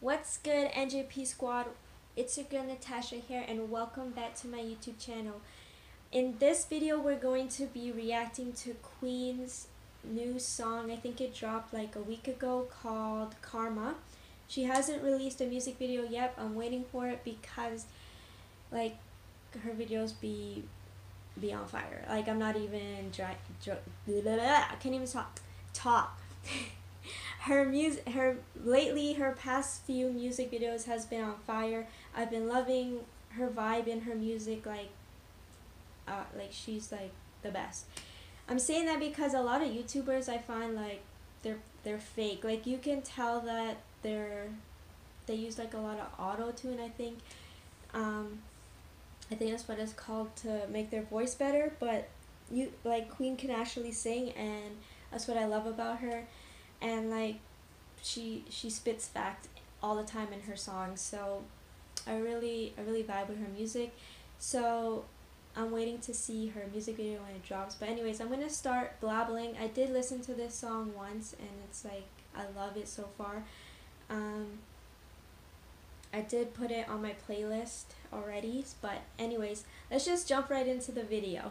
What's good NJP squad? It's your girl Natasha here and welcome back to my YouTube channel. In this video we're going to be reacting to Queen's new song. I think it dropped like a week ago called Karma. She hasn't released a music video yet. I'm waiting for it because like her videos be be on fire. Like I'm not even dry, dry blah, blah, blah, I can't even talk talk. her music her lately her past few music videos has been on fire. I've been loving her vibe and her music like uh, like she's like the best. I'm saying that because a lot of youtubers i find like they're they're fake. Like you can tell that they're they use like a lot of auto tune i think. Um i think that's what it's called to make their voice better but you like queen can actually sing and that's what i love about her and like she she spits fact all the time in her songs so I really I really vibe with her music. So I'm waiting to see her music video when it drops. But anyways I'm gonna start blabbling. I did listen to this song once and it's like I love it so far. Um, I did put it on my playlist already but anyways let's just jump right into the video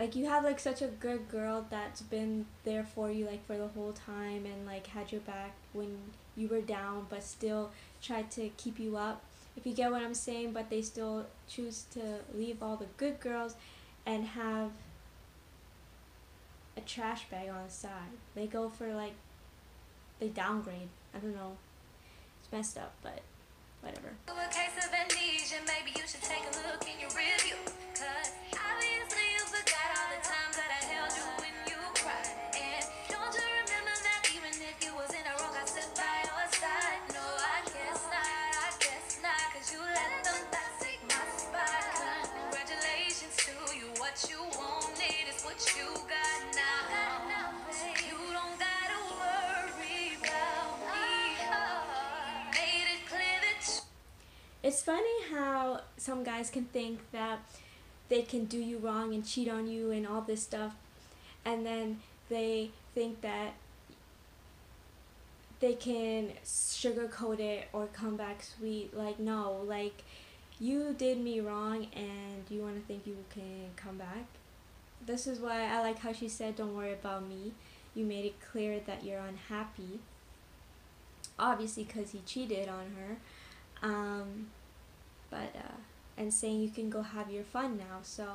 like you have like such a good girl that's been there for you like for the whole time and like had your back when you were down but still tried to keep you up if you get what i'm saying but they still choose to leave all the good girls and have a trash bag on the side. They go for like, they downgrade. I don't know. It's messed up, but whatever. It's funny how some guys can think that they can do you wrong and cheat on you and all this stuff, and then they think that they can sugarcoat it or come back sweet. Like, no, like, you did me wrong and you want to think you can come back. This is why I like how she said, don't worry about me. You made it clear that you're unhappy. Obviously, because he cheated on her. Um, but uh, and saying you can go have your fun now. So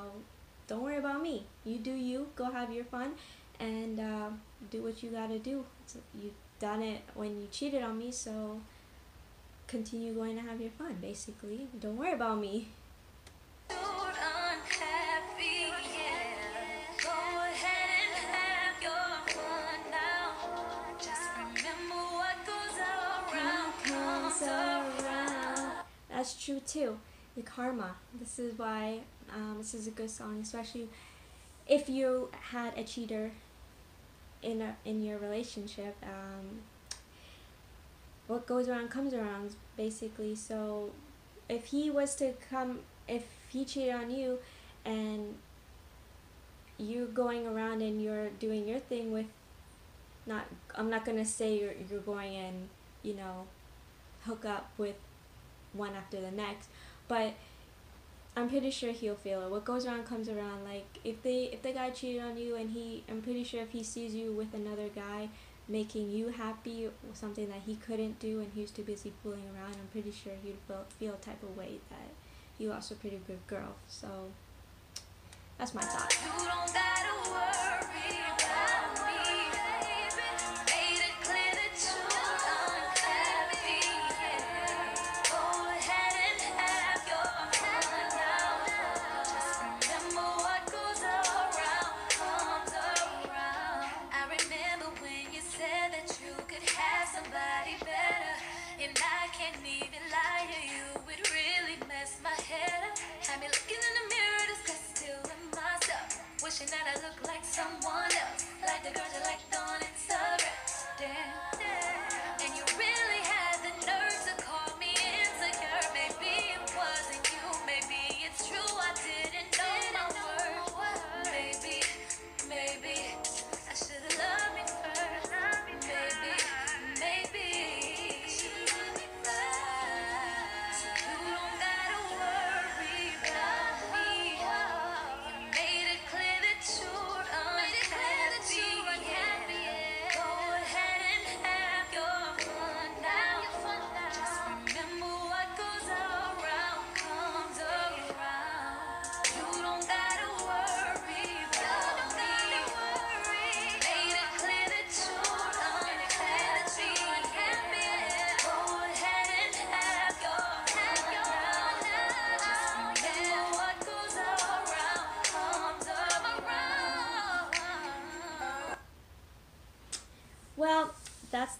don't worry about me. You do you. Go have your fun, and uh, do what you gotta do. So you've done it when you cheated on me, so continue going to have your fun. Basically, don't worry about me. that's true too. The karma. This is why um, this is a good song, especially if you had a cheater in a, in your relationship. Um, what goes around comes around, basically. So if he was to come, if he cheated on you, and you're going around and you're doing your thing with not I'm not gonna say you're you're going and you know hook up with one after the next but I'm pretty sure he'll feel it. What goes around comes around. Like if they if the guy cheated on you and he I'm pretty sure if he sees you with another guy making you happy something that he couldn't do and he was too busy fooling around, I'm pretty sure he'd feel feel type of way that you lost a pretty good girl. So that's my thought.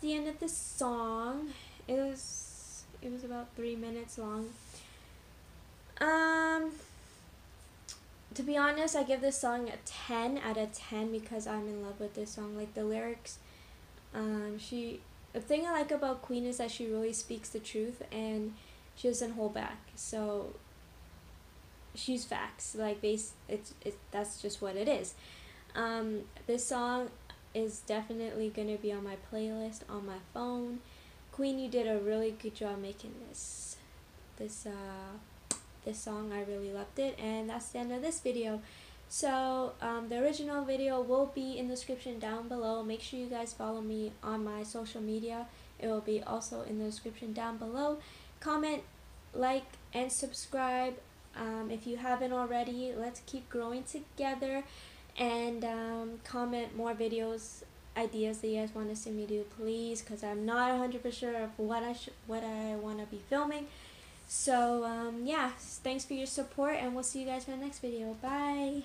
The end of the song. It was it was about three minutes long. Um, to be honest, I give this song a ten out of ten because I'm in love with this song. Like the lyrics, um, she the thing I like about Queen is that she really speaks the truth and she doesn't hold back. So she's facts. Like base, it's it. That's just what it is. Um, this song is definitely gonna be on my playlist on my phone. Queen, you did a really good job making this. This uh, this song I really loved it, and that's the end of this video. So um, the original video will be in the description down below. Make sure you guys follow me on my social media. It will be also in the description down below. Comment, like, and subscribe um, if you haven't already. Let's keep growing together and um, comment more videos ideas that you guys want to see me do please because I'm not 100% sure of what I should what I want to be filming. So um, yeah thanks for your support and we'll see you guys in the next video. Bye